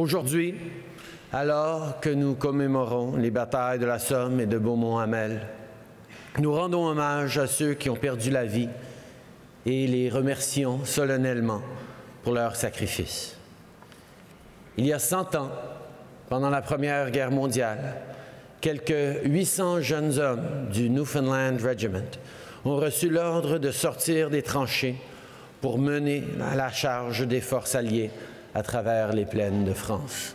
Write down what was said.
Aujourd'hui, alors que nous commémorons les batailles de la Somme et de Beaumont-Hamel, nous rendons hommage à ceux qui ont perdu la vie et les remercions solennellement pour leur sacrifice. Il y a 100 ans, pendant la Première Guerre mondiale, quelques 800 jeunes hommes du Newfoundland Regiment ont reçu l'ordre de sortir des tranchées pour mener à la charge des forces alliées à travers les plaines de France.